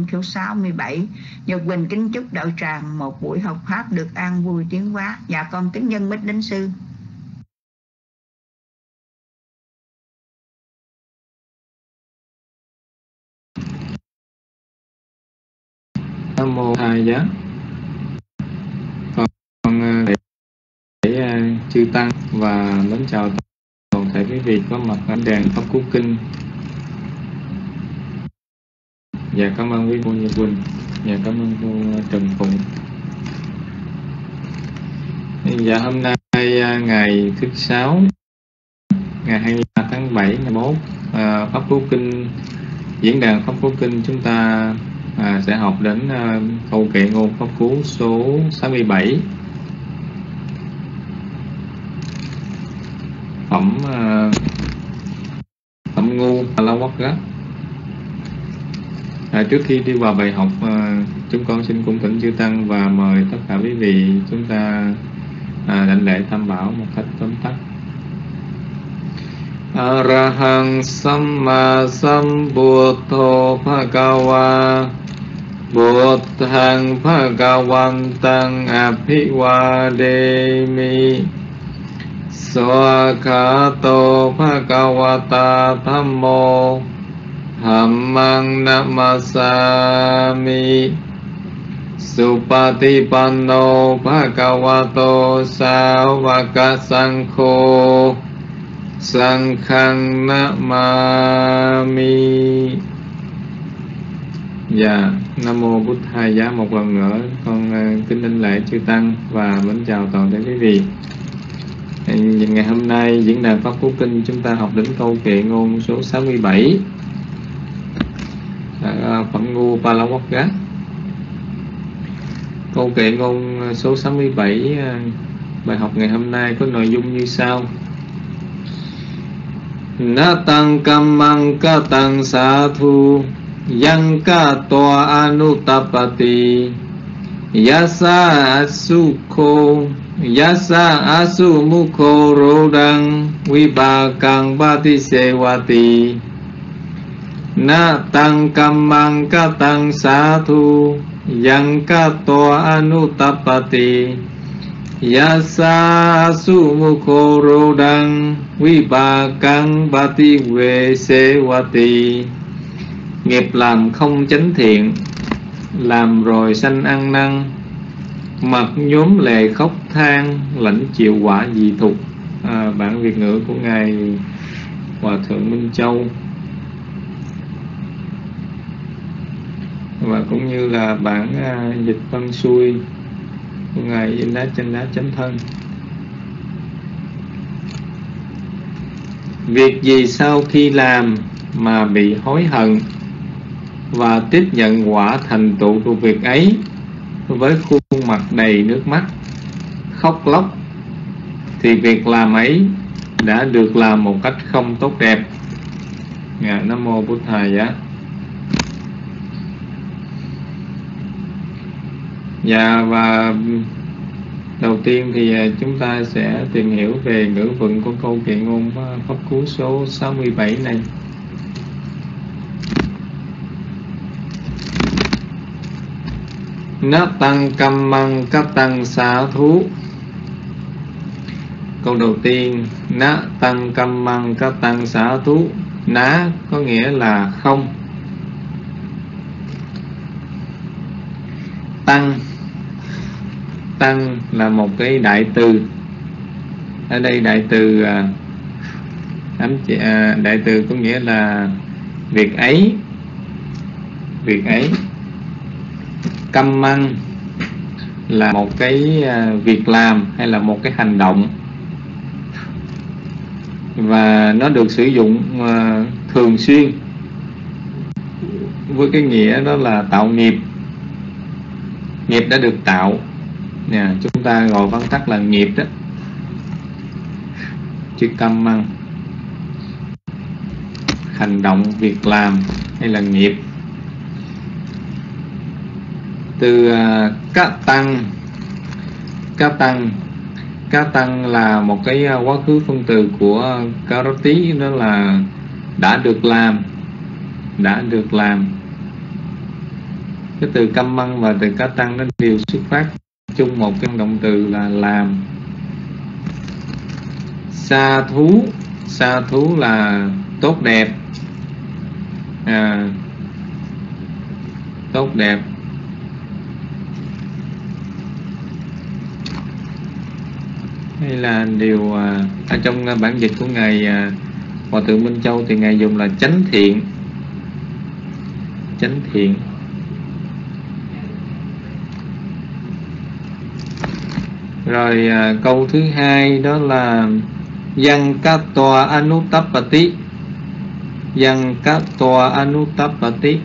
Cung số 67 Nhật Quỳnh kính chúc đạo tràng một buổi học pháp được an vui tiến hóa. Dạ con kính nhân bích đến sư. Nam mô Thầy giá con ờ, để, để uh, chư tăng và mến chào toàn thể quý vị có mặt ở đàn pháp cú kinh dạ cảm ơn quý cô Như Quỳnh. Dạ cảm ơn cô Trần Phụng. Dạ hôm nay à, ngày thứ sáu ngày 23 tháng 7 năm 1 à, pháp cú kinh diễn đàn pháp cú kinh chúng ta à, sẽ học đến à, câu kệ ngôn pháp cú số 67 phẩm uh, phẩm ngu la quốc gắt À, trước khi đi vào bài học, à, chúng con xin cung kính chư tăng và mời tất cả quý vị chúng ta à, đảnh lễ tham bảo một cách tóm tắt. Arahang samma sambuddho bhagava Buddhang bhagavantang abhivademi Soakato bhagavata dhammo หัมมังนัมาสามิ สุปฏิปันโนภะคะวะโตสาวกสังโฆสังฆังนะมามิ Dạ, Nam Mô Bụt Thầy Giá một lần nữa con uh, kính đảnh lễ chư Tăng và mến chào toàn thể quý vị Ngày hôm nay diễn đàn Pháp Cú Kinh chúng ta học đến câu kệ ngôn số 67 À, phận ngu ba la quốc gá Câu kệ ngôn à, số 67 à, Bài học ngày hôm nay có nội dung như sau. Na tăng cam mang ca tăng sa thu Yang ca toa anutapati Yasa sukho Yasa asu mukho rodang Vibhakang bati sewati Na tăng cam mang ca tăng xá thu Yang kato anu tapati Yasa asu mukho ti Vibhakang bati wa ti Nghiệp làm không chánh thiện Làm rồi sanh ăn năn Mặt nhóm lệ khóc than Lãnh chịu quả dị thục. À, Bản Việt ngữ của Ngài Hòa Thượng Minh Châu Và cũng như là bản à, dịch văn xuôi Của Ngài In Đá Chân Đá Chánh Thân. Việc gì sau khi làm mà bị hối hận và tiếp nhận quả thành tựu của việc ấy với khuôn mặt đầy nước mắt khóc lóc thì việc làm ấy đã được làm một cách không tốt đẹp. Ngài Nam Mô Bụt Thầy giá Dạ và đầu tiên thì à, chúng ta sẽ tìm hiểu về ngữ vựng của câu kệ ngôn à, pháp cú số 67 này. Nó tăng cầm măng cấp tăng xá thú. Câu đầu tiên Ná tăng cầm măng cấp tăng xá thú. Ná có nghĩa là không. Tăng. Tăng là một cái đại từ. Ở đây đại từ à, à, Đại từ có nghĩa là Việc ấy Việc ấy. Câm măng là một cái à, việc làm hay là một cái hành động. Và nó được sử dụng thường xuyên với cái nghĩa đó là tạo nghiệp. Nghiệp đã được tạo nè, chúng ta gọi văn tắt là nghiệp đó. Chữ tâm ăn. Hành động, việc làm hay là nghiệp. Từ à, cá tăng. Cá tăng. Cá tăng là một cái à, quá khứ phân từ của karoti, đó là đã được làm. Đã được làm. Cái từ căm măng và từ cá tăng nó đều xuất phát chung một cái động từ là làm. Sa thú sa thú là tốt đẹp. À, tốt đẹp. Hay là điều à, ở trong à, bản dịch của ngài à, hòa thượng minh châu thì ngài dùng là chánh thiện. Chánh thiện. Rồi à, câu thứ hai đó là văn ca tòa anuttapati văn ca tòa anuttapati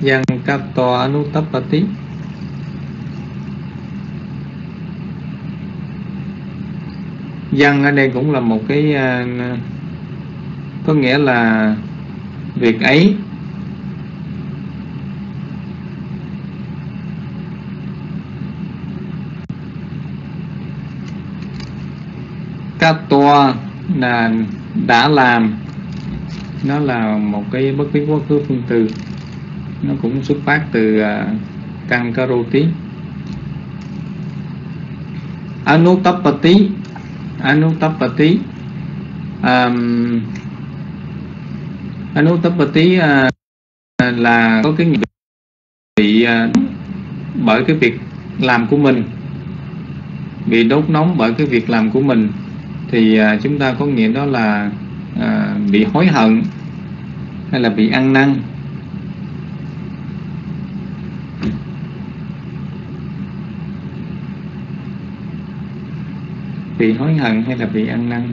văn ca tòa anuttapati văn ở đây cũng là một cái à, có nghĩa là việc ấy. Các toa là đã làm. Nó là một cái bất cứ quá khứ phương từ. Nó cũng xuất phát từ uh, căn karoti. Anutapati anutapati um, anutapati uh, là có cái bị uh, bởi cái việc làm của mình bị đốt nóng bởi cái việc làm của mình thì à, chúng ta có nghĩa đó là à, bị hối hận hay là bị ăn năn. Bị hối hận hay là bị ăn năn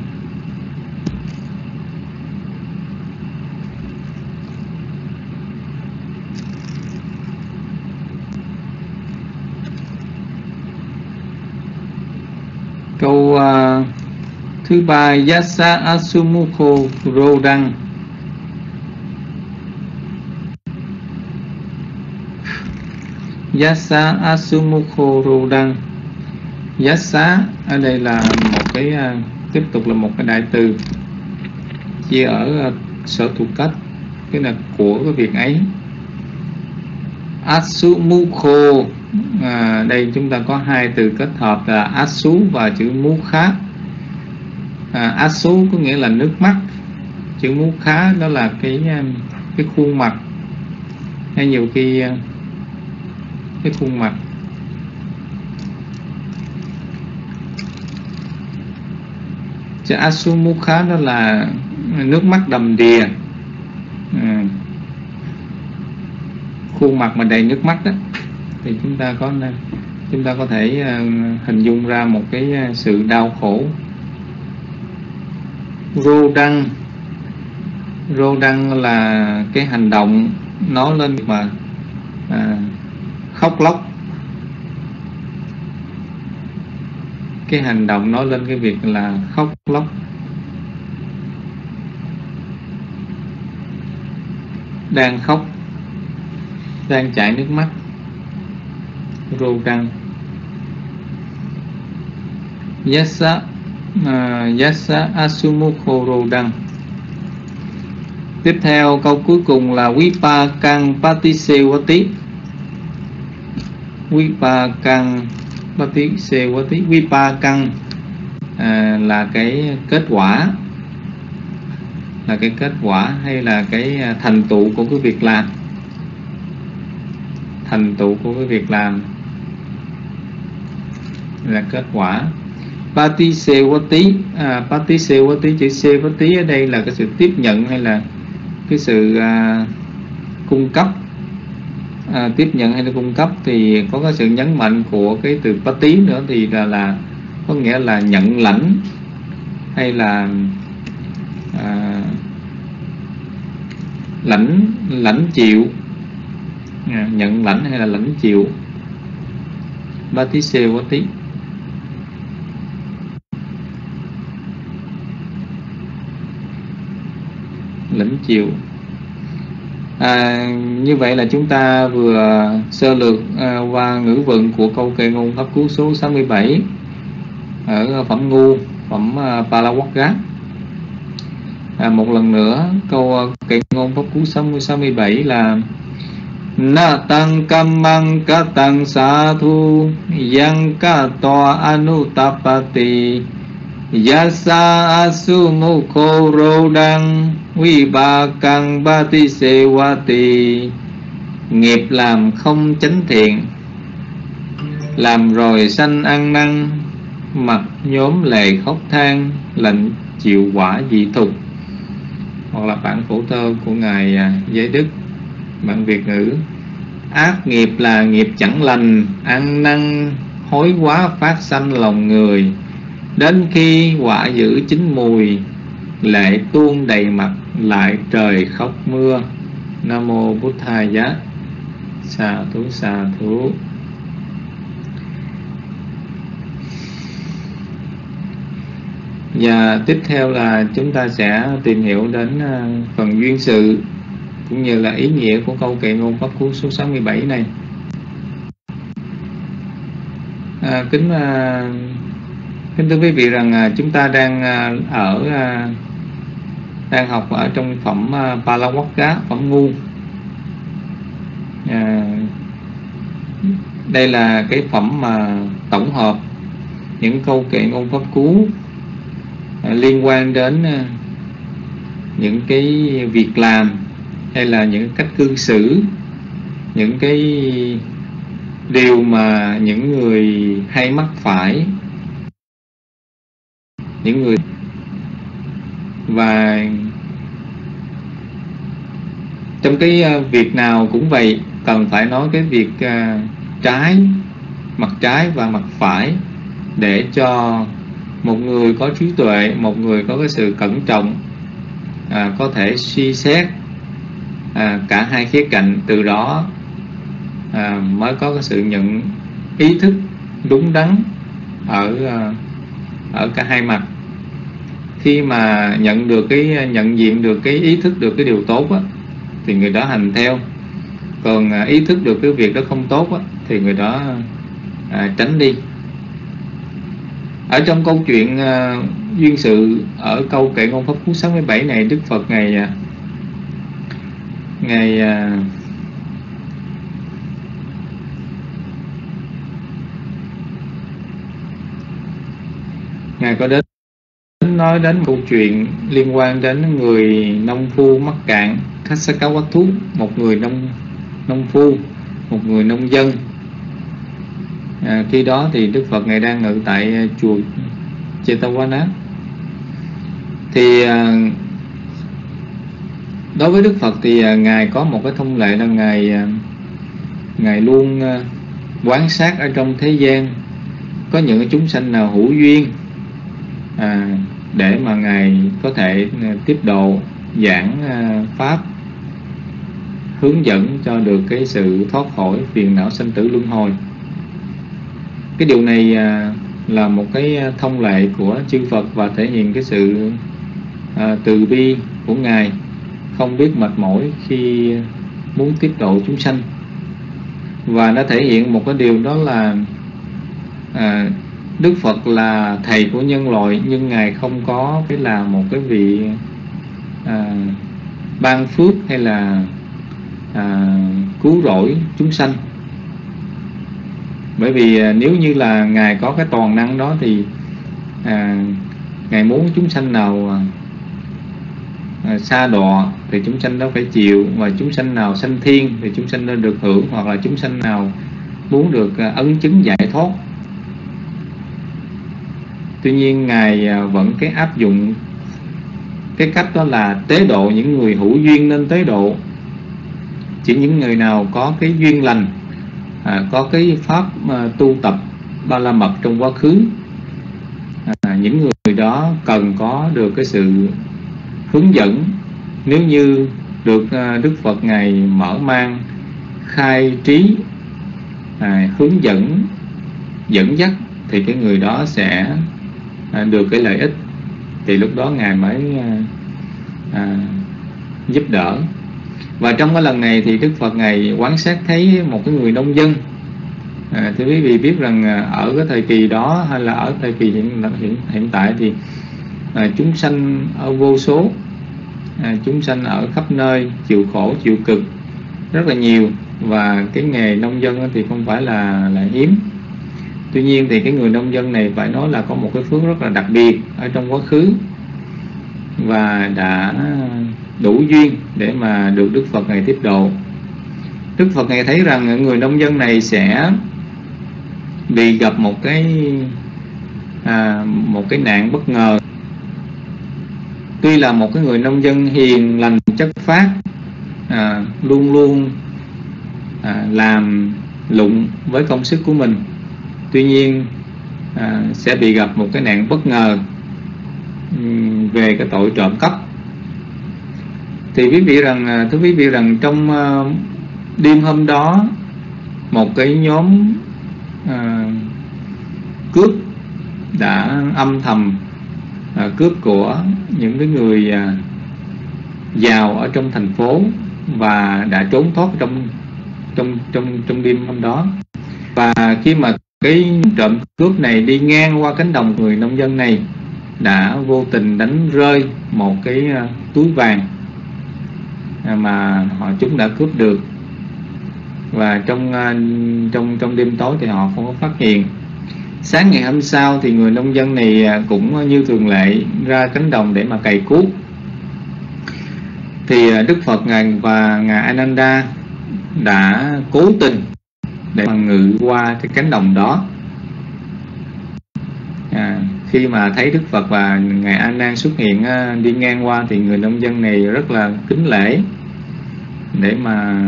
câu uh, thứ ba yasa asumukho rodang. Yasa asumukho rodang. Yasa ở đây là một cái à, tiếp tục là một cái đại từ. Chia ở à, sở thuộc cách cái là của cái việc ấy. Asumukho à, đây chúng ta có hai từ kết hợp là asu và chữ mu khác à, asu có nghĩa là nước mắt. Chữ mú khá đó là cái à, cái khuôn mặt. Hay nhiều khi à, cái khuôn mặt. Chữ asumukha đó là nước mắt đầm đìa. À, khuôn mặt mà đầy nước mắt đó thì chúng ta có chúng ta có thể à, hình dung ra một cái sự đau khổ vô đăng. Rô đăng là cái hành động nói lên mà à, khóc lóc. Cái hành động nói lên cái việc là khóc lóc. Đang khóc đang chảy nước mắt. Rô răng yes sir. À, yasa asumukho rô đăng tiếp theo câu cuối cùng là vipa Kang patisewati vipa Kang patisewati vipa Kang à, là cái kết quả. Là cái kết quả hay là cái à, thành tựu của cái việc làm? Thành tựu của cái việc làm là kết quả. Patisewati à, Patisewati chữ Sevati ở đây là cái sự tiếp nhận hay là cái sự à, cung cấp. À, tiếp nhận hay là cung cấp thì có cái sự nhấn mạnh của cái từ Pati nữa thì là là có nghĩa là nhận lãnh hay là à, lãnh lãnh chịu. À, nhận lãnh hay là lãnh chịu. Batisewati lĩnh chịu à, như vậy là chúng ta vừa sơ lược à, qua ngữ vựng của câu kệ ngôn pháp cú số 67 ở phẩm ngu phẩm à, Palawakra à, một lần nữa câu à, kệ ngôn pháp cú 67 là na tăng cam mang ca tăng sa thu yang ca toa anutapati yasa asumukho rodang rô đăng ba căng ba ti se wa ti nghiệp làm không chánh thiện. Làm rồi sanh ăn năn mặt nhóm lệ khóc than lệnh chịu quả dị thục. Hoặc là bản phổ thơ của ngài à, giới đức, bản việt ngữ. Ác nghiệp là nghiệp chẳng lành, ăn năn, hối quá phát sanh lòng người đến khi quả giữ chín mùi lệ tuôn đầy mặt lại trời khóc mưa. Nam mô bút thầy giá. Xà thú xà thú. Và tiếp theo là chúng ta sẽ tìm hiểu đến à, phần duyên sự cũng như là ý nghĩa của câu kệ ngôn pháp cú số 67 này. À, kính à, kính thưa quý vị rằng à, chúng ta đang à, ở à, đang học ở trong phẩm Palawaka, phẩm ngu. À, đây là cái phẩm mà tổng hợp những câu kệ ngôn pháp cú liên quan đến những cái việc làm hay là những cách cư xử những cái điều mà những người hay mắc phải những người. Và trong cái à, việc nào cũng vậy cần phải nói cái việc à, trái mặt trái và mặt phải để cho một người có trí tuệ một người có cái sự cẩn trọng à, có thể suy xét à, cả hai khía cạnh từ đó à, mới có cái sự nhận ý thức đúng đắn ở à, ở cả hai mặt khi mà nhận được cái nhận diện được cái ý thức được cái điều tốt á, thì người đó hành theo. Còn à, ý thức được cái việc đó không tốt á, thì người đó à, tránh đi. Ở trong câu chuyện à, duyên sự ở câu kệ ngôn pháp cú 67 này Đức Phật ngày à, ngày à, ngài có đến nói đến câu chuyện liên quan đến người nông phu mắc cạn Kassakawathu một người nông nông phu một người nông dân à, khi đó thì Đức Phật ngài đang ngự tại à, chùa Chetawana. thì à, đối với Đức Phật thì à, ngài có một cái thông lệ là ngài à, ngài luôn à, quan sát ở trong thế gian có những cái chúng sanh nào hữu duyên à, để mà ngài có thể ờ, tiếp độ giảng ờ, pháp hướng dẫn cho được cái sự thoát khỏi phiền não sanh tử luân hồi. Cái điều này ờ, là một cái thông lệ của chư Phật và thể hiện cái sự à, từ bi của ngài không biết mệt mỏi khi muốn tiếp độ chúng sanh. Và nó thể hiện một cái điều đó là à, Đức Phật là thầy của nhân loại nhưng ngài không có cái là một cái vị à, ban phước hay là à, cứu rỗi chúng sanh. Bởi vì à, nếu như là ngài có cái toàn năng đó thì à, ngài muốn chúng sanh nào à, à xa đọa thì chúng sanh đó phải chịu và chúng sanh nào sanh thiên thì chúng sanh nên được hưởng hoặc là chúng sanh nào muốn được à, ấn chứng giải thoát tuy nhiên ngài à, vẫn cái áp dụng cái cách đó là tế độ những người hữu duyên nên tế độ. Chỉ những người nào có cái duyên lành à, có cái pháp à, tu tập ba la mật trong quá khứ à, những người đó cần có được cái sự hướng dẫn. Nếu như được à, Đức Phật ngài mở mang khai trí à, hướng dẫn dẫn dắt thì cái người đó sẽ À, được cái lợi ích. Thì lúc đó ngài mới à, à, giúp đỡ. Và trong cái lần này thì Đức Phật ngài quan sát thấy một cái người nông dân. À, thì quý vị biết rằng à, ở cái thời kỳ đó hay là ở thời kỳ hiện hiện, hiện tại thì à, chúng sanh ở vô số. À, chúng sanh ở khắp nơi chịu khổ chịu cực rất là nhiều. Và cái nghề nông dân thì không phải là là hiếm tuy nhiên thì cái người nông dân này phải nói là có một cái phước rất là đặc biệt ở trong quá khứ và đã đủ duyên để mà được Đức Phật này tiếp độ. Đức Phật này thấy rằng người nông dân này sẽ bị gặp một cái à, một cái nạn bất ngờ. Tuy là một cái người nông dân hiền lành chất phát à, luôn luôn à, làm lụng với công sức của mình tuy nhiên à, sẽ bị gặp một cái nạn bất ngờ về cái tội trộm cắp. Thì quý vị rằng à, thưa quý vị rằng trong à, đêm hôm đó một cái nhóm à, cướp đã âm thầm à, cướp của những cái người à, giàu ở trong thành phố và đã trốn thoát trong trong trong trong đêm hôm đó. Và khi mà cái trộm cướp này đi ngang qua cánh đồng người nông dân này đã vô tình đánh rơi một cái à, túi vàng à, mà họ chúng đã cướp được. Và trong à, trong trong đêm tối thì họ không có phát hiện. Sáng ngày hôm sau thì người nông dân này cũng như thường lệ ra cánh đồng để mà cày cuốc. Thì Đức Phật ngài và ngài Ananda đã cố tình để mà ngự qua cái cánh đồng đó. À, khi mà thấy Đức Phật và ngài A Nan xuất hiện đi ngang qua thì người nông dân này rất là kính lễ. Để mà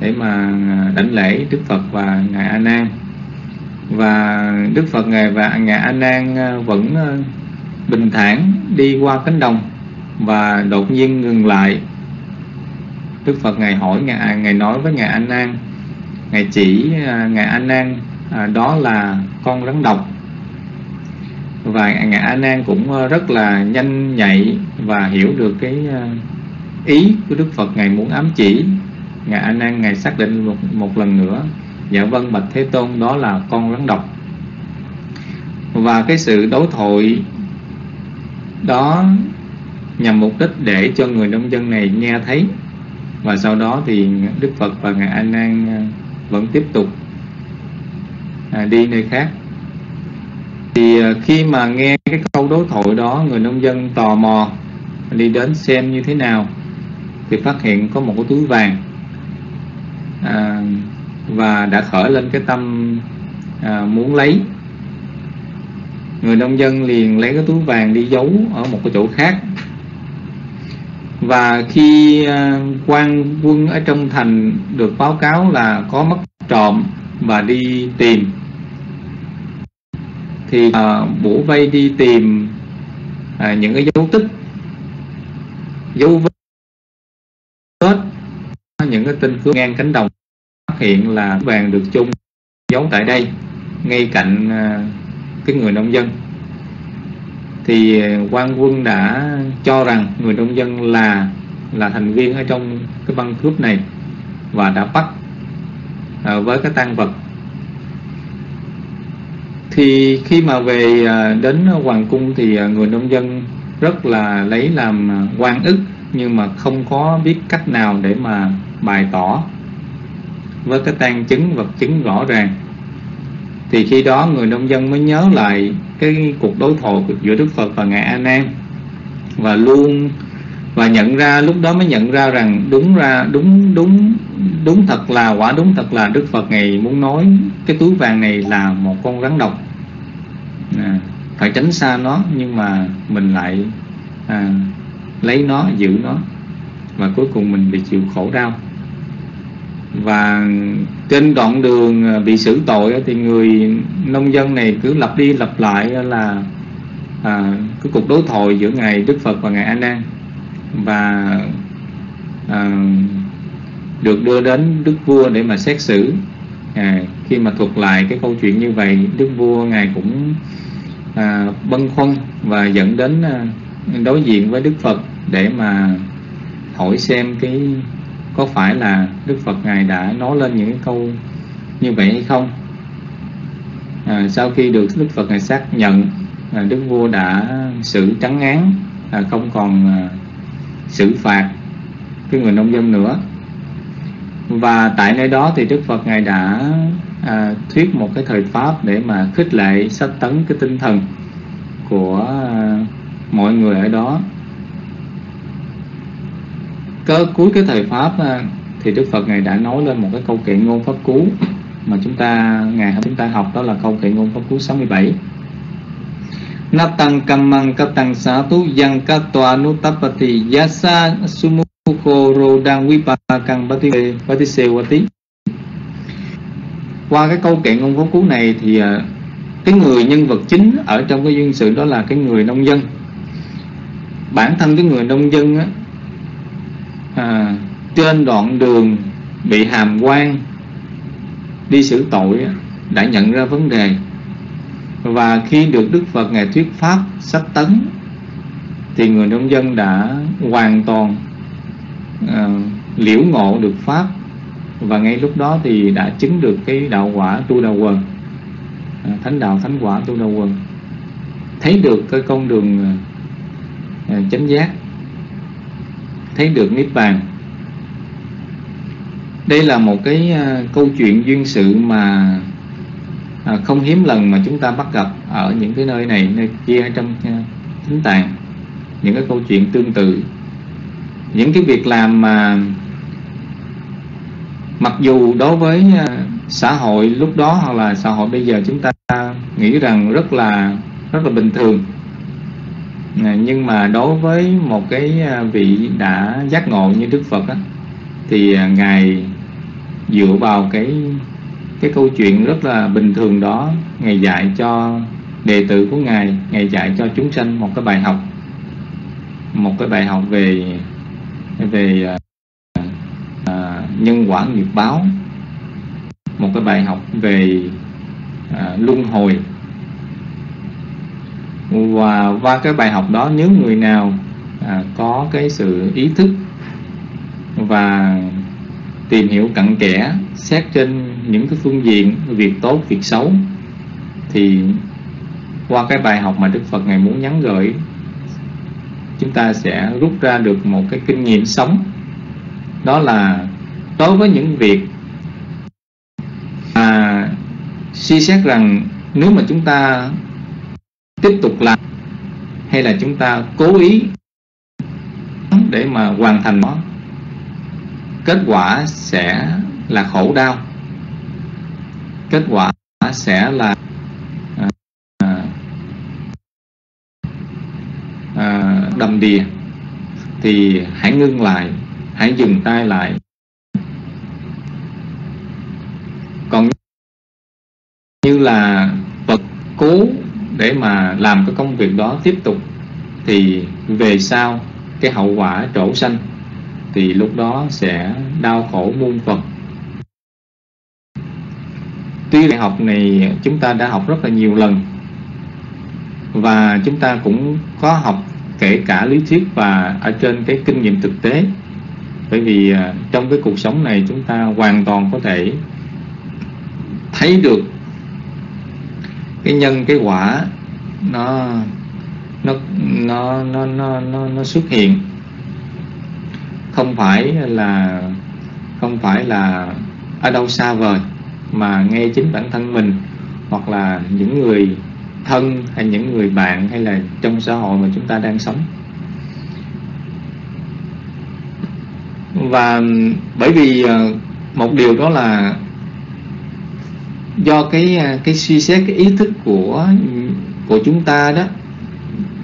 để mà đảnh lễ Đức Phật và ngài A Nan. Và Đức Phật ngài và ngài A Nan vẫn bình thản đi qua cánh đồng và đột nhiên ngừng lại. Đức Phật ngài hỏi ngài à, ngài nói với ngài A Nan ngài chỉ à, ngài A Nan à, đó là con rắn độc. Và ngài A Nan cũng à, rất là nhanh nhạy và hiểu được cái ý của Đức Phật. Ngài muốn ám chỉ ngài A Nan, ngài xác định một một lần nữa dạ vâng bạch Thế Tôn, đó là con rắn độc. Và cái sự đấu thội đó nhằm mục đích để cho người nông dân này nghe thấy. Và sau đó thì Đức Phật và ngài A Nan vẫn tiếp tục à, đi nơi khác. Thì à, khi mà nghe cái câu đối thoại đó người nông dân tò mò đi đến xem như thế nào thì phát hiện có một cái túi vàng à, và đã khởi lên cái tâm à, muốn lấy. Người nông dân liền lấy cái túi vàng đi giấu ở một cái chỗ khác và khi ờ, quan quân ở trong thành được báo cáo là có mất trộm và đi tìm thì uh, bổ vây đi tìm uh, những cái dấu tích dấu vết những cái tinh cướp ngang cánh đồng phát hiện là vàng được chung giấu tại đây ngay cạnh uh, cái người nông dân thì ờ, quan quân đã cho rằng người nông dân là là thành viên ở trong cái băng cướp này và đã bắt à, với cái tăng vật. Thì khi mà về ờ, đến hoàng cung thì người nông dân rất là lấy làm quan ức nhưng mà không có biết cách nào để mà bày tỏ với cái tan chứng vật chứng rõ ràng. Thì khi đó người nông dân mới nhớ lại cái cuộc đối thoại giữa Đức Phật và ngài A Nan. Và luôn và nhận ra lúc đó mới nhận ra rằng đúng ra đúng đúng đúng thật là quả đúng thật là Đức Phật ngày muốn nói cái túi vàng này là một con rắn độc. À, phải tránh xa nó nhưng mà mình lại à, lấy nó giữ nó. Và cuối cùng mình bị chịu khổ đau và trên đoạn đường à, bị xử tội thì người nông dân này cứ lặp đi lặp lại là à, cái cuộc đối thoại giữa ngài Đức Phật và ngài A Nan. Và à, được đưa đến đức vua để mà xét xử. À, khi mà thuật lại cái câu chuyện như vậy đức vua ngài cũng à, băn khoăn và dẫn đến à, đối diện với đức phật để mà hỏi xem cái có phải là đức phật ngài đã nói lên những câu như vậy hay không? À, sau khi được đức phật ngài xác nhận à, đức vua đã xử trắng án à, không còn à, xử phạt cái người nông dân nữa. Và tại nơi đó thì Đức Phật ngài đã à, thuyết một cái thời pháp để mà khích lệ sách tấn cái tinh thần của à, mọi người ở đó. Cơ cuối cái thời pháp ờ, thì Đức Phật ngài đã nói lên một cái câu kệ ngôn pháp cú mà chúng ta ngày hôm chúng ta học đó là câu kệ ngôn pháp cú 67 Natang kamang katang satu yang katwa nutapati yasa sumuko rodang vipakang patisewati. Qua cái câu kệ ngôn pháp cú này thì ờ, cái người nhân vật chính ở trong cái duyên sự đó là cái người nông dân. Bản thân cái người nông dân á, à, trên đoạn đường bị hàm quan đi xử tội đã nhận ra vấn đề. Và khi được Đức Phật ngài thuyết pháp sách tấn thì người nông dân đã hoàn toàn à, liễu ngộ được pháp. Và ngay lúc đó thì đã chứng được cái đạo quả tu đạo quần à, thánh đạo thánh quả tu đạo quần. Thấy được cái con đường à, chánh giác thấy được niết bàn. Đây là một cái à, câu chuyện duyên sự mà à, không hiếm lần mà chúng ta bắt gặp ở những cái nơi này, nơi kia trong chính thánh những cái câu chuyện tương tự. Những cái việc làm mà mặc dù đối với xã hội lúc đó hoặc là xã hội bây giờ chúng ta nghĩ rằng rất là rất là bình thường nhưng mà đối với một cái à, vị đã giác ngộ như Đức Phật á, thì à, ngài dựa vào cái cái câu chuyện rất là bình thường đó ngài dạy cho đệ tử của ngài ngài dạy cho chúng sanh một cái bài học một cái bài học về về à, à nhân quả nghiệp báo một cái bài học về à, luân hồi và qua cái bài học đó nếu người nào à, có cái sự ý thức và tìm hiểu cặn kẽ xét trên những cái phương diện việc tốt việc xấu thì qua cái bài học mà Đức Phật ngày muốn nhắn gửi chúng ta sẽ rút ra được một cái kinh nghiệm sống. Đó là đối với những việc mà suy xét rằng nếu mà chúng ta tiếp tục làm? Hay là chúng ta cố ý để mà hoàn thành nó? Kết quả sẽ là khổ đau. Kết quả sẽ là à, à, à đầm đìa. Thì hãy ngưng lại hãy dừng tay lại. Còn như là để mà làm cái công việc đó tiếp tục, thì về sau cái hậu quả trổ sanh thì lúc đó sẽ đau khổ muôn phần. Tuy đại học này chúng ta đã học rất là nhiều lần và chúng ta cũng có học kể cả lý thuyết và ở trên cái kinh nghiệm thực tế. Bởi vì à, trong cái cuộc sống này chúng ta hoàn toàn có thể thấy được cái nhân cái quả nó nó nó nó nó nó, nó xuất hiện. Không phải là không phải là ở đâu xa vời mà ngay chính bản thân mình hoặc là những người thân hay những người bạn hay là trong xã hội mà chúng ta đang sống. Và bởi vì ờ, một điều đó là do cái à, cái suy xét cái ý thức của của chúng ta đó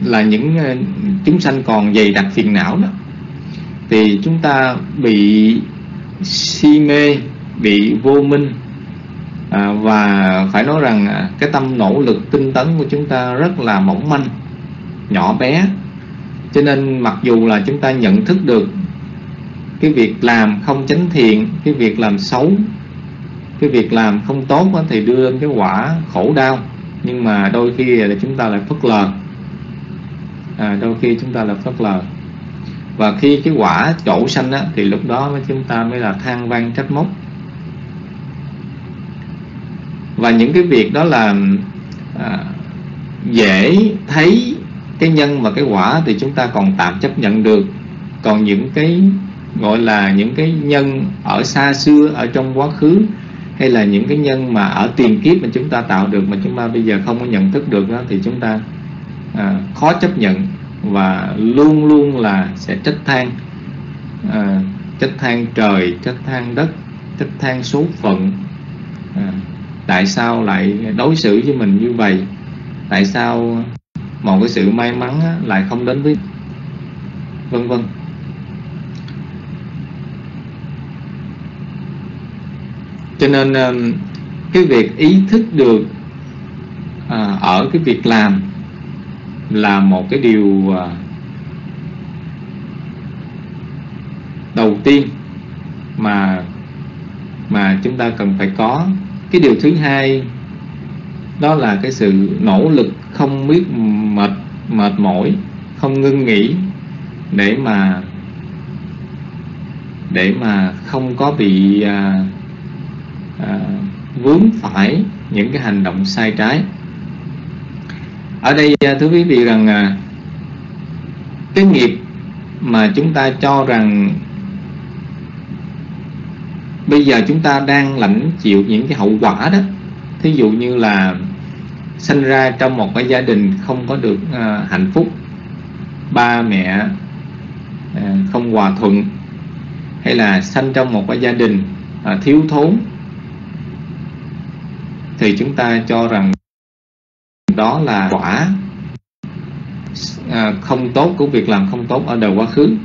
là những à, chúng sanh còn dày đặc phiền não đó thì chúng ta bị si mê bị vô minh à, và phải nói rằng à, cái tâm nỗ lực tinh tấn của chúng ta rất là mỏng manh nhỏ bé. Cho nên mặc dù là chúng ta nhận thức được cái việc làm không chánh thiện cái việc làm xấu cái việc làm không tốt thì đưa đến cái quả khổ đau. Nhưng mà đôi khi là chúng ta lại phớt lờ. À, đôi khi chúng ta lại phớt lờ. Và khi cái quả trổ xanh á, thì lúc đó mới chúng ta mới là than vang trách móc. Và những cái việc đó là à, dễ thấy cái nhân và cái quả thì chúng ta còn tạm chấp nhận được. Còn những cái gọi là những cái nhân ở xa xưa ở trong quá khứ hay là những cái nhân mà ở tiền kiếp mà chúng ta tạo được mà chúng ta bây giờ không có nhận thức được đó, thì chúng ta à, khó chấp nhận và luôn luôn là sẽ trách than. À, trách than trời trách than đất trách than số phận. À, tại sao lại đối xử với mình như vậy? Tại sao một cái sự may mắn á, lại không đến với vân vân. Cho nên um, cái việc ý thức được à, ở cái việc làm là một cái điều à, đầu tiên mà mà chúng ta cần phải có. Cái điều thứ hai đó là cái sự nỗ lực không biết mệt mệt mỏi không ngưng nghỉ để mà để mà không có bị à, à, vướng phải những cái hành động sai trái. Ở đây à, thưa quý vị rằng à, cái nghiệp mà chúng ta cho rằng bây giờ chúng ta đang lãnh chịu những cái hậu quả đó thí dụ như là sinh ra trong một cái gia đình không có được à, hạnh phúc ba mẹ à, không hòa thuận hay là sinh trong một cái gia đình thiếu thốn thì chúng ta cho rằng đó là quả à, không tốt của việc làm không tốt ở đời quá khứ.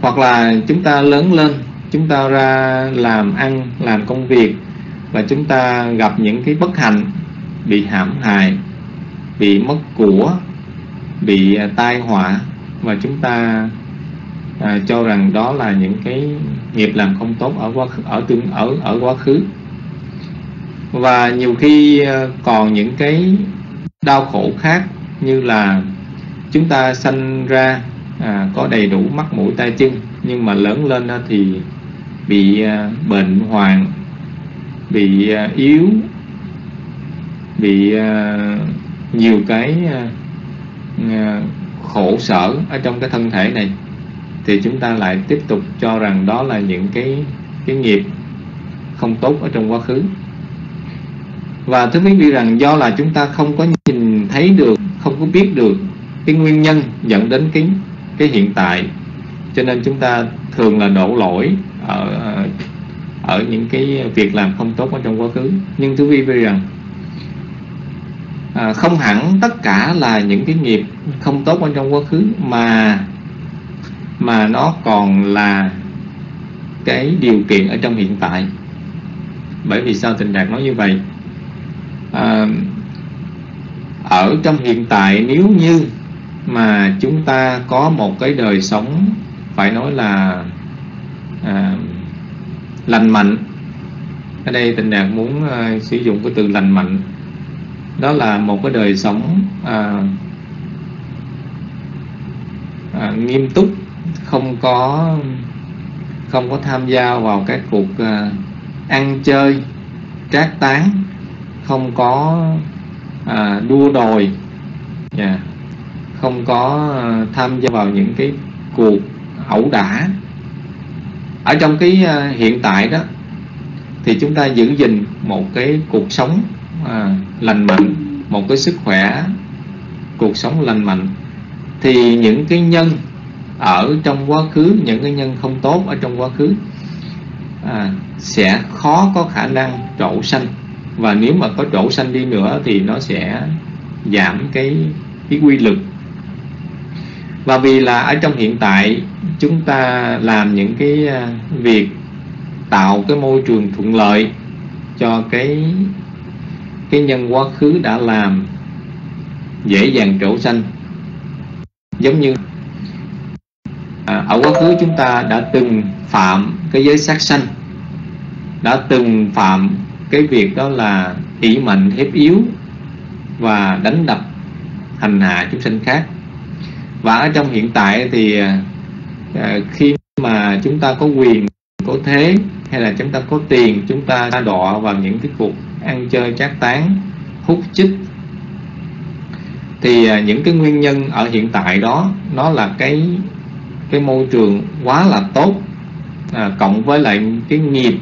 Hoặc là chúng ta lớn lên chúng ta ra làm ăn làm công việc và chúng ta gặp những cái bất hạnh bị hãm hại bị mất của bị à, tai họa và chúng ta à, cho rằng đó là những cái nghiệp làm không tốt ở quá ở tương ở ở quá khứ và nhiều khi ờ, còn những cái đau khổ khác như là chúng ta sanh ra à, có đầy đủ mắt mũi tay chân nhưng mà lớn lên thì bị ờ, bệnh hoạn bị ờ, yếu bị nhiều cái khổ sở ở trong cái thân thể này. Thì chúng ta lại tiếp tục cho rằng đó là những cái cái nghiệp không tốt ở trong quá khứ và thưa quý vị rằng do là chúng ta không có nhìn thấy được không có biết được cái nguyên nhân dẫn đến cái cái hiện tại. Cho nên chúng ta thường là đổ lỗi ở ở những cái việc làm không tốt ở trong quá khứ. Nhưng thưa quý vị rằng à, không hẳn tất cả là những cái nghiệp không tốt ở trong quá khứ mà mà nó còn là cái điều kiện ở trong hiện tại. Bởi vì sao tình đạt nói như vậy? À, ở trong hiện tại nếu như mà chúng ta có một cái đời sống phải nói là à, lành mạnh. Ở đây tình đạt muốn à, sử dụng cái từ lành mạnh. Đó là một cái đời sống à, à, nghiêm túc không có không có tham gia vào các cuộc à, ăn chơi trác tán không có à, đua đòi. Yeah. Không có à, tham gia vào những cái cuộc ẩu đả. Ở trong cái à, hiện tại đó thì chúng ta giữ gìn một cái cuộc sống à, lành mạnh một cái sức khỏe cuộc sống lành mạnh. Thì những cái nhân ở trong quá khứ những cái nhân không tốt ở trong quá khứ à, sẽ khó có khả năng trổ sanh và nếu mà có chỗ xanh đi nữa thì nó sẽ giảm cái cái quy lực và vì là ở trong hiện tại chúng ta làm những cái à, việc tạo cái môi trường thuận lợi cho cái cái nhân quá khứ đã làm dễ dàng trổ xanh. Giống như à, ở quá khứ chúng ta đã từng phạm cái giới sát sanh đã từng phạm cái việc đó là ỷ mạnh hiếp yếu và đánh đập hành hạ chúng sinh khác. Và ở trong hiện tại thì ờ, khi mà chúng ta có quyền có thế hay là chúng ta có tiền chúng ta đọa vào những cái cuộc ăn chơi chát tán hút chích thì ờ, những cái nguyên nhân ở hiện tại đó nó là cái cái môi trường quá là tốt à, cộng với lại cái nghiệp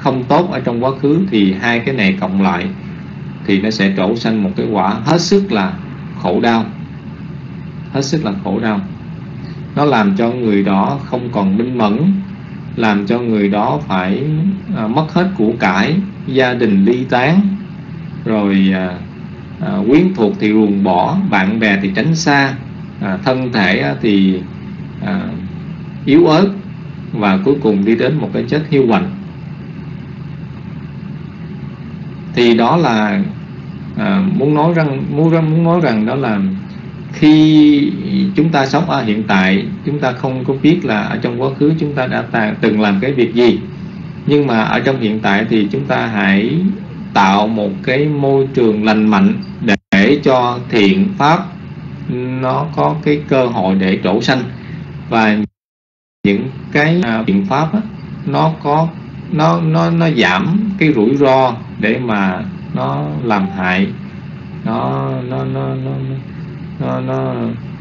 không tốt ở trong quá khứ thì hai cái này cộng lại thì nó sẽ trổ sanh một cái quả hết sức là khổ đau. Hết sức là khổ đau. Nó làm cho người đó không còn minh mẫn làm cho người đó phải à, mất hết của cải gia đình ly tán rồi à, à, quyến thuộc thì ruồng bỏ bạn bè thì tránh xa à, thân thể thì à, yếu ớt và cuối cùng đi đến một cái chết hiu quạnh. Thì đó là à, muốn nói rằng muốn muốn nói rằng đó là khi chúng ta sống ở hiện tại chúng ta không có biết là ở trong quá khứ chúng ta đã từng làm cái việc gì. Nhưng mà ở trong hiện tại thì chúng ta hãy tạo một cái môi trường lành mạnh để cho thiện pháp nó có cái cơ hội để trổ sanh. Và những cái à, biện pháp đó, nó có nó nó nó giảm cái rủi ro để mà nó làm hại nó nó nó nó nó nó,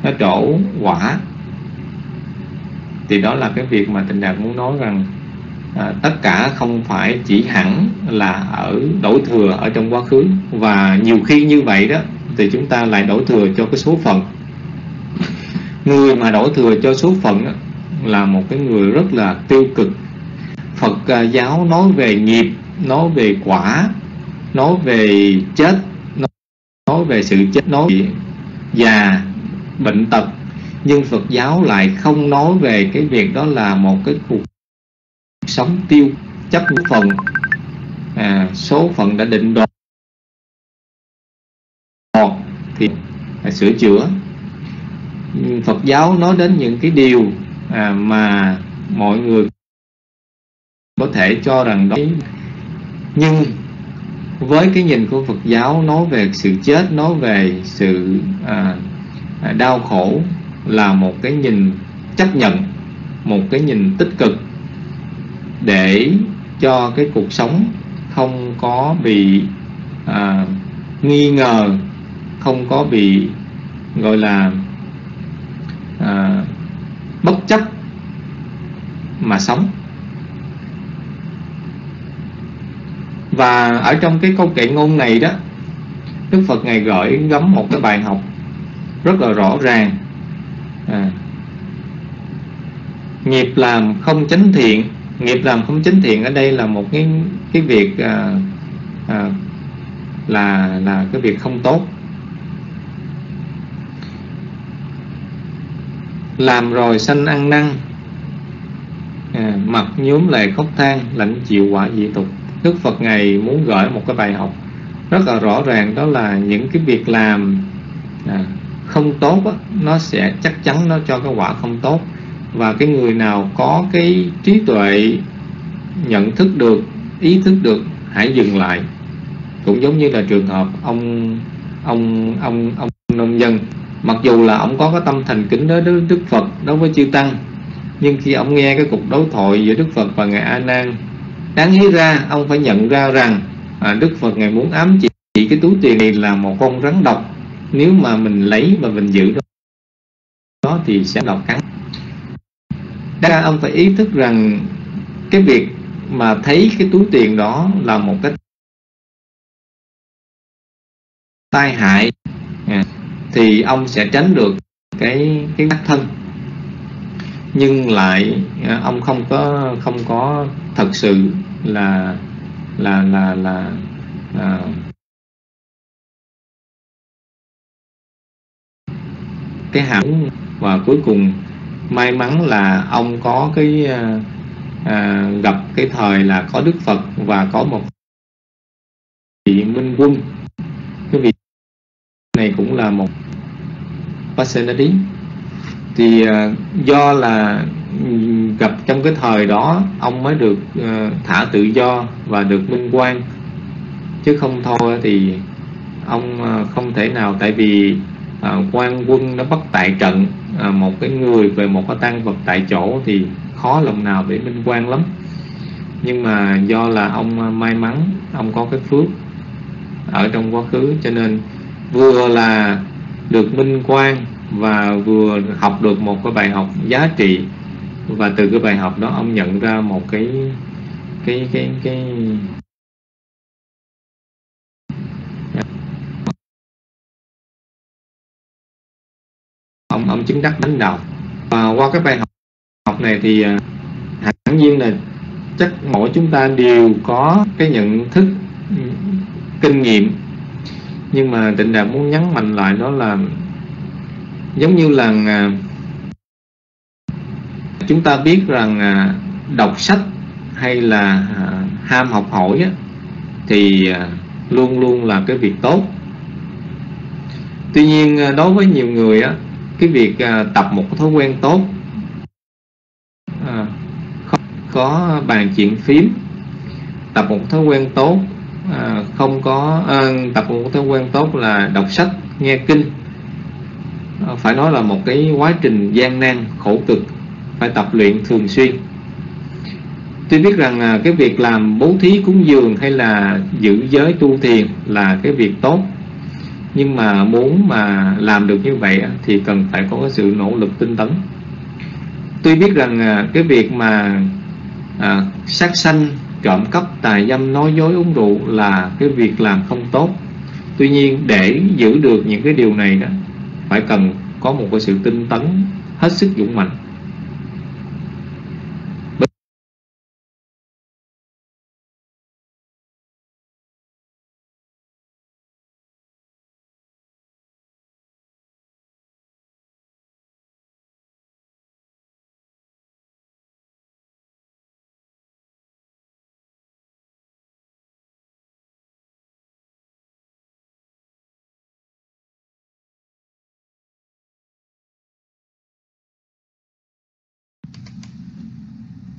nó trổ quả. Thì đó là cái việc mà tình đạt muốn nói rằng à, tất cả không phải chỉ hẳn là ở đổi thừa ở trong quá khứ. Và nhiều khi như vậy đó thì chúng ta lại đổi thừa cho cái số phận. Người mà đổi thừa cho số phận đó, là một cái người rất là tiêu cực Phật à, giáo nói về nghiệp nói về quả nói về chết nói về sự chết nói về già bệnh tật. Nhưng Phật giáo lại không nói về cái việc đó là một cái cuộc sống tiêu chấp phần à, số phận đã định đoạt. Thì phải sửa chữa. Phật giáo nói đến những cái điều à, mà mọi người có thể cho rằng đó. Nhưng với cái nhìn của Phật giáo nói về sự chết nói về sự à, à, đau khổ là một cái nhìn chấp nhận một cái nhìn tích cực để cho cái cuộc sống không có bị à, nghi ngờ không có bị gọi là à, bất chấp mà sống. Và ở trong cái câu kệ ngôn này đó Đức Phật ngài gửi gắm một cái bài học rất là rõ ràng. À, nghiệp làm không chánh thiện nghiệp làm không chánh thiện ở đây là một cái cái việc à, à, là là cái việc không tốt. Làm rồi sanh ăn năn à, mặt nhuốm lệ khóc than lãnh chịu quả dị tục. Đức Phật ngày muốn gửi một cái bài học rất là rõ ràng đó là những cái việc làm à, không tốt đó, nó sẽ chắc chắn nó cho cái quả không tốt. Và cái người nào có cái trí tuệ nhận thức được ý thức được hãy dừng lại. Cũng giống như là trường hợp ông ông ông ông nông dân. Mặc dù là ông có cái tâm thành kính đối với Đức Phật đối với chư tăng nhưng khi ông nghe cái cuộc đối thoại giữa Đức Phật và ngài A Nan đáng lý ra ông phải nhận ra rằng à, Đức Phật ngài muốn ám chỉ cái túi tiền này là một con rắn độc. Nếu mà mình lấy và mình giữ đó, đó thì sẽ độc cắn. Ra ông phải ý thức rằng cái việc mà thấy cái túi tiền đó là một cái tai hại à, thì ông sẽ tránh được cái cái đắc thân. Nhưng lại à, ông không có không có thật sự là là là là là cái hảo và cuối cùng may mắn là ông có cái à, à, gặp cái thời là có Đức Phật và có một vị minh quân. Cái vị này cũng là một personality thì à, do là gặp trong cái thời đó, ông mới được ờ, thả tự do và được minh quan. Chứ không thôi thì ông ờ, không thể nào, tại vì ờ, quan quân nó bắt tại trận một cái người về một cái tăng vật tại chỗ thì khó lòng nào để minh quan lắm. Nhưng mà do là ông may mắn, ông có cái phước ở trong quá khứ, cho nên vừa là được minh quan và vừa học được một cái bài học giá trị và từ cái bài học đó, ông nhận ra một cái cái cái cái ông ông chứng đắc đánh đầu. Và qua cái bài học học này thì à, hẳn nhiên là chắc mỗi chúng ta đều có cái nhận thức, kinh nghiệm. Nhưng mà tịnh đạt muốn nhấn mạnh lại đó là, giống như là à, chúng ta biết rằng à, đọc sách hay là à, ham học hỏi á, thì à, luôn luôn là cái việc tốt. Tuy nhiên à, đối với nhiều người á cái việc à, tập một thói quen tốt có bàn chuyện phím tập một thói quen tốt à, không có à, tập một thói quen tốt là đọc sách nghe kinh à, phải nói là một cái quá trình gian nan khổ cực phải tập luyện thường xuyên. Tôi biết rằng à, cái việc làm bố thí cúng dường hay là giữ giới tu thiền là cái việc tốt. Nhưng mà muốn mà làm được như vậy thì cần phải có cái sự nỗ lực tinh tấn. Tôi biết rằng à, cái việc mà à, sát sanh trộm cắp tài dâm nói dối uống rượu là cái việc làm không tốt. Tuy nhiên để giữ được những cái điều này đó phải cần có một cái sự tinh tấn hết sức dũng mạnh.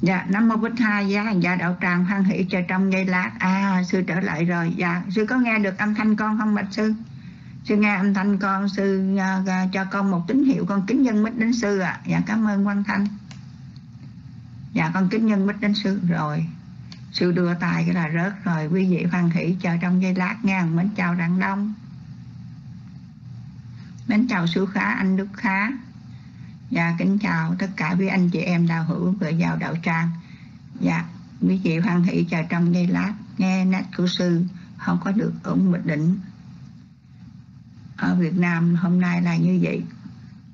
Dạ, Nam Mô Bích Hai, dạ, dạ đạo tràng hoan hỷ chờ trong giây lát. À, sư trở lại rồi. Dạ, sư có nghe được âm thanh con không bạch sư? Sư nghe âm thanh con, sư uh, cho con một tín hiệu, con kính nhân mít đến sư ạ. À. Dạ, cảm ơn Quang Thanh. Dạ, con kính nhân mít đến sư rồi. Sư đưa tay cái là rớt rồi. Quý vị hoan hỷ chờ trong giây lát nha. Mến chào Đặng Đông. Mến chào sư Khá, anh Đức Khá. Dạ kính chào tất cả quý anh chị em đạo hữu vừa vào đạo tràng. Dạ quý chị hoan hỷ chờ trong giây lát, nghe nét của sư, không có được ổn định. Ở Việt Nam hôm nay là như vậy.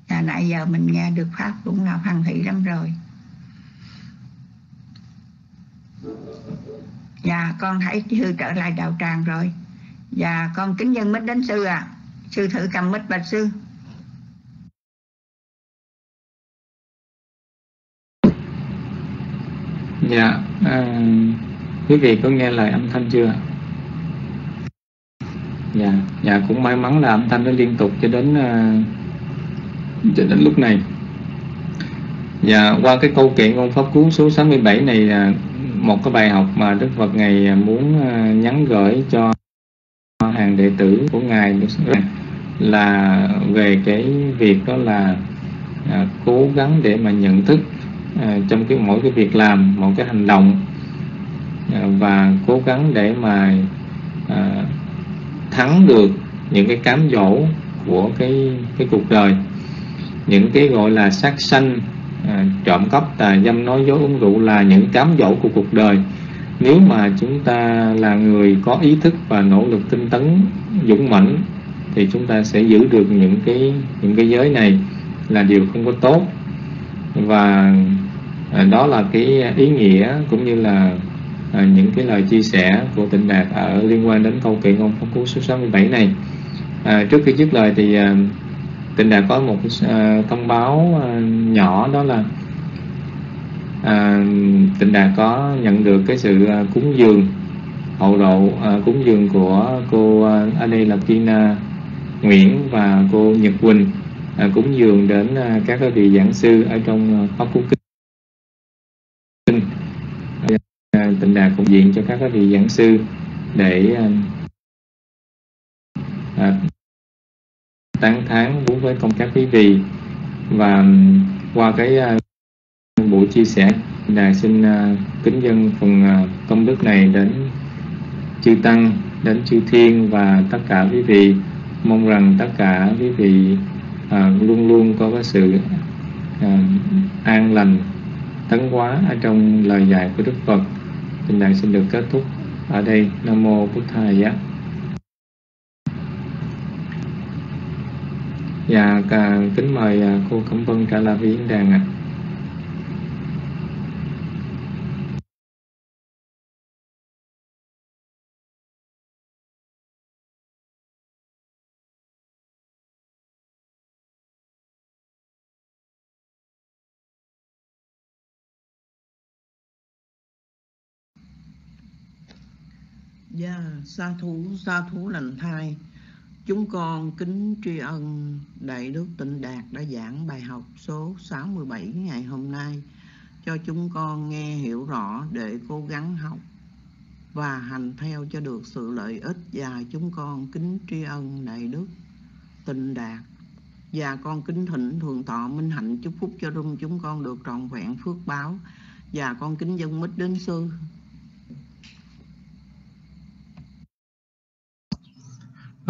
Dạ nãy giờ mình nghe được pháp cũng là hoan hỷ lắm rồi. Dạ con thấy sư trở lại đạo tràng rồi. Dạ con kính dân mít đến sư à. Sư thử cầm mít bạch sư. Dạ, à, quý vị có nghe lời âm thanh chưa? Dạ, dạ cũng may mắn là âm thanh nó liên tục cho đến uh, cho đến lúc này. Dạ, qua cái câu chuyện ngôn pháp cuốn số 67 này là một cái bài học mà Đức Phật ngày à, muốn uh, nhắn gửi cho hàng đệ tử của ngài là về cái việc đó là à, cố gắng để mà nhận thức à, trong cái mỗi cái việc làm mỗi cái hành động à, và cố gắng để mà à, thắng được những cái cám dỗ của cái cái cuộc đời. Những cái gọi là sát sanh à, trộm cắp tà dâm nói dối uống rượu là những cám dỗ của cuộc đời. Nếu mà chúng ta là người có ý thức và nỗ lực tinh tấn dũng mãnh thì chúng ta sẽ giữ được những cái những cái giới này là điều không có tốt. Và À, đó là cái ý nghĩa cũng như là à, những cái lời chia sẻ của tịnh đạt ở liên quan đến câu kệ ngôn pháp cú số 67 này. À, trước khi dứt lời thì à, tịnh đạt có một à, thông báo à, nhỏ đó là à, tịnh đạt có nhận được cái sự à, cúng dường hậu độ à, cúng dường của cô à, Ane Lakina Nguyễn và cô Nhật Quỳnh à, cúng dường đến à, các vị giảng sư ở trong à, pháp cú Ờ, kinh tịnh đà cũng diện cho các vị giảng sư để à, tán thán đúng với công các quý vị. Và ừ, qua cái buổi chia sẻ đà xin kính dân phần công đức này đến chư tăng đến chư thiên và tất cả quý vị. Mong rằng tất cả quý vị luôn luôn có cái sự an lành tấn hóa ở trong lời dạy của Đức Phật tình này xin được kết thúc ở đây Nam Mô Bút Thầy Giá Dạ, kính mời à, cô Cẩm Vân trả lời viên đàn ạ. À. Dạ, yeah, sa thú, sa thú lành thai. Chúng con kính tri ân Đại Đức Tịnh Đạt đã giảng bài học số 67 ngày hôm nay cho chúng con nghe hiểu rõ để cố gắng học và hành theo cho được sự lợi ích và chúng con kính tri ân Đại Đức Tịnh Đạt. Và con kính thỉnh thường tọa minh hạnh chúc phúc cho rung chúng con được trọn vẹn phước báo. Và con kính dân mít đến sư.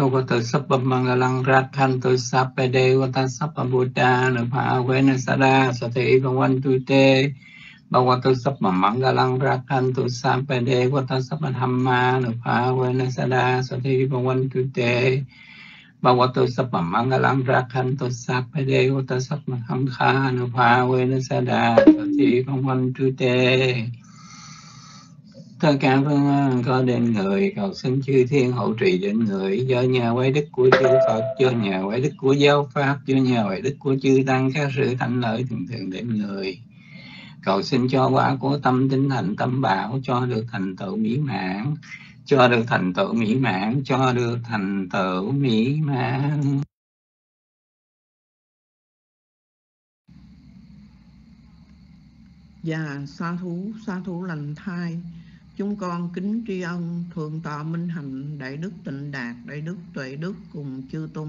โลกตัสสะปมังกลังรักขันตุสัพเปเดวตัสสะปบุตานุภาเวนัสดาสติปวันตุเตบวตุสัพมมังกลังรักขันตุสัพเปเดวตัสสะปธรรมานุภาเวนัสดาสติปวันตุเตบวตุสัพมังกลังรักขันตุสัพเปเดวตัสสะปธรรมานุภาเวนัสดาสติปวันตุเต Thơ ca vâng phương có đến người cầu xin chư thiên hậu trì đến người do nhà quay đức của chư Phật do nhà quay đức của giáo pháp do nhà quay đức của chư tăng các sự thành lợi thường thường đến người cầu xin cho quả của tâm tinh thành tâm bảo cho được thành tựu mỹ mãn cho được thành tựu mỹ mãn cho được thành tựu mỹ mãn. Dạ, sa thú, sa thú lành thai. Chúng con kính tri ân Thượng tọa Minh Hạnh, Đại Đức Tịnh Đạt, Đại Đức Tuệ Đức cùng chư tôn